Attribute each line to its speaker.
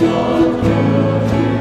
Speaker 1: God, God,